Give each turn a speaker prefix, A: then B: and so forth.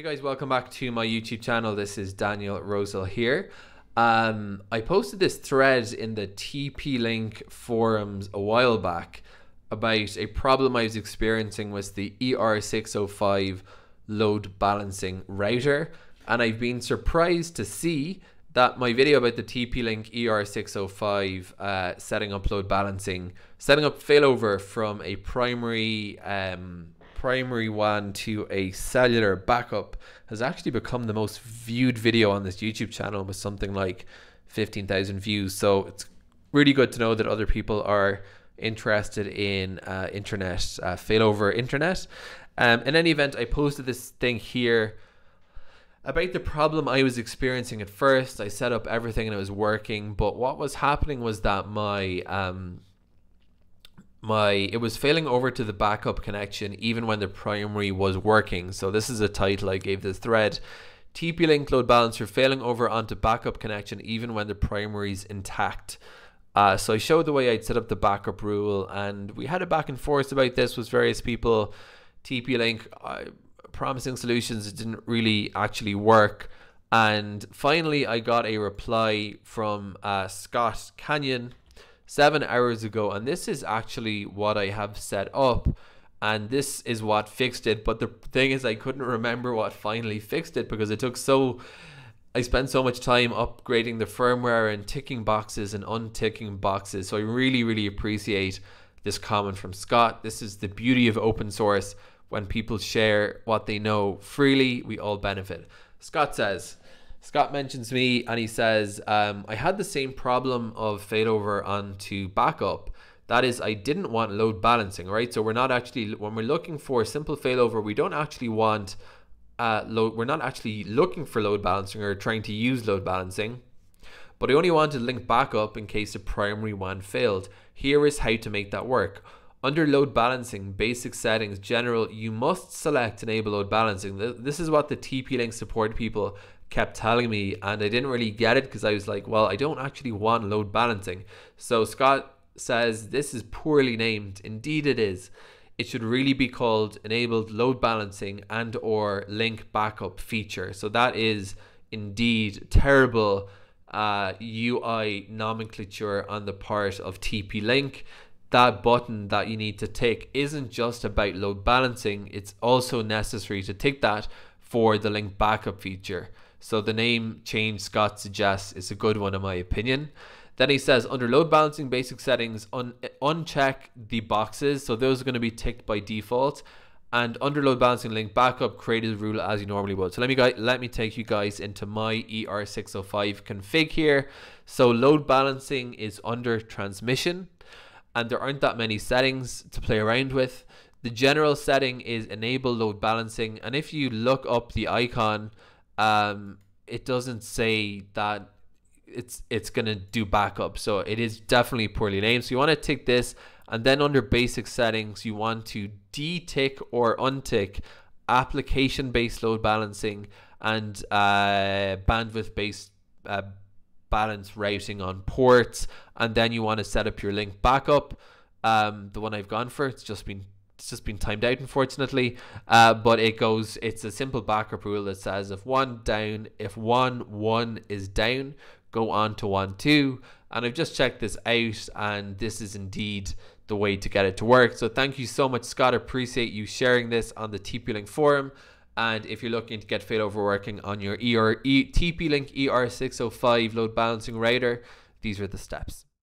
A: Hey guys, welcome back to my YouTube channel. This is Daniel Rosehill here. Um, I posted this thread in the TP Link forums a while back about a problem I was experiencing with the ER605 load balancing router, and I've been surprised to see that my video about the TP Link ER605 uh, setting up load balancing, setting up failover from a primary um, primary WAN to a cellular backup has actually become the most viewed video on this YouTube channel with something like 15,000 views. So it's really good to know that other people are interested in uh, internet, uh, failover internet. Um, in any event, I posted this thing here about the problem I was experiencing at first. I set up everything and it was working, but what was happening was that my um, my it was failing over to the backup connection even when the primary was working. So this is a title I gave this thread. TP Link load balancer failing over onto backup connection even when the primary is intact. Uh, so I showed the way I'd set up the backup rule, and we had a back and forth about this with various people. TP Link uh, promising solutions didn't really actually work. And finally, I got a reply from uh, Scott Canyon seven hours ago, and this is actually what I have set up. And this is what fixed it. But the thing is, I couldn't remember what finally fixed it because it took so I spent so much time upgrading the firmware and ticking boxes and unticking boxes. So I really, really appreciate this comment from Scott. This is the beauty of open source. When people share what they know freely, we all benefit. Scott says, Scott mentions me and he says, um, I had the same problem of failover onto backup. That is, I didn't want load balancing, right? So we're not actually, when we're looking for simple failover, we don't actually want uh, load, we're not actually looking for load balancing or trying to use load balancing. But I only wanted link backup in case the primary one failed. Here is how to make that work. Under load balancing, basic settings, general, you must select enable load balancing. This is what the TP-Link support people kept telling me and I didn't really get it because I was like, well, I don't actually want load balancing. So Scott says this is poorly named. Indeed it is. It should really be called enabled load balancing and or link backup feature. So that is indeed terrible uh, UI nomenclature on the part of TP Link. That button that you need to tick isn't just about load balancing, it's also necessary to tick that for the link backup feature. So the name change Scott suggests is a good one in my opinion. Then he says under load balancing basic settings, un- uncheck the boxes. So those are going to be ticked by default. And under load balancing link backup, create a rule as you normally would. So let me let me take you guys into my ER605 config here. So load balancing is under transmission, and there aren't that many settings to play around with. The general setting is enable load balancing, and if you look up the icon um, it doesn't say that it's it's gonna do backup. So it is definitely poorly named. So you want to tick this, and then under basic settings, you want to detick or untick application based load balancing and uh, bandwidth based uh, balance routing on ports, and then you want to set up your link backup. Um, the one I've gone for, it's just been it's just been timed out unfortunately. Uh, but it goes it's a simple backup rule that says if one down if one one is down go on to one two. And I've just checked this out and this is indeed the way to get it to work. So thank you so much Scott. Appreciate you sharing this on the TP-Link forum and if you're looking to get failover working on your ER, e, TP-Link ER605 load balancing router these are the steps